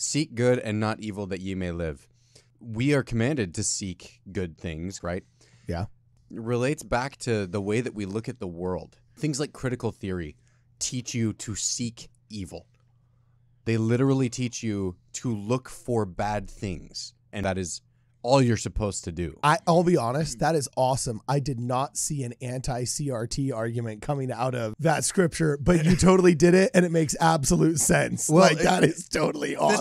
Seek good and not evil that ye may live. We are commanded to seek good things, right? Yeah. Relates back to the way that we look at the world. Things like critical theory teach you to seek evil. They literally teach you to look for bad things, and that is all you're supposed to do. I, I'll be honest, that is awesome. I did not see an anti CRT argument coming out of that scripture, but you totally did it, and it makes absolute sense. Well, like that is totally awesome.